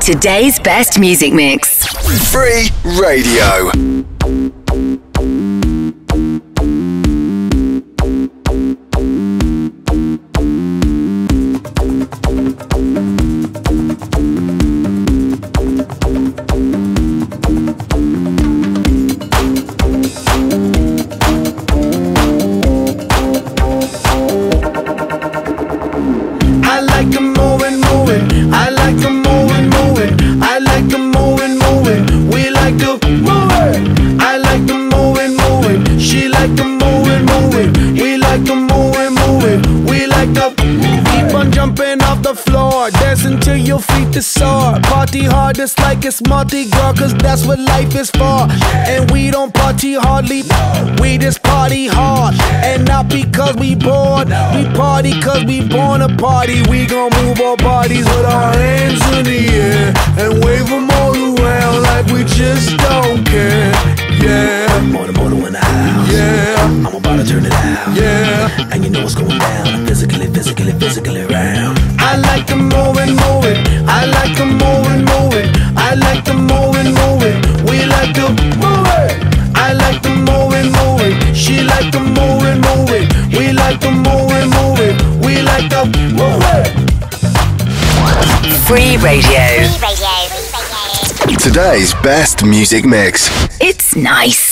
Today's best music mix. Free Radio. I like them moving, moving. I like them like to keep on jumping off the floor, dancing till your feet is sore. Party hard, it's like it's Mardi Gras, cause that's what life is for. And we don't party hardly, we just party hard. And not because we bored, we party cause we born to party. We gon' move our bodies with our hands in the air and wave them all around like we just don't care. Yeah, More than more in the house. yeah, I'm about to turn it out. yeah. And you know what's going down. Physically, physically, physically round. I like them moving, moving. I like them moving, moving. I like them moving, moving. We like to move it. I like them moving, moving. She like them moving, moving. We like them moving, moving. We like to move it. Free Radio. Today's best music mix. It's nice.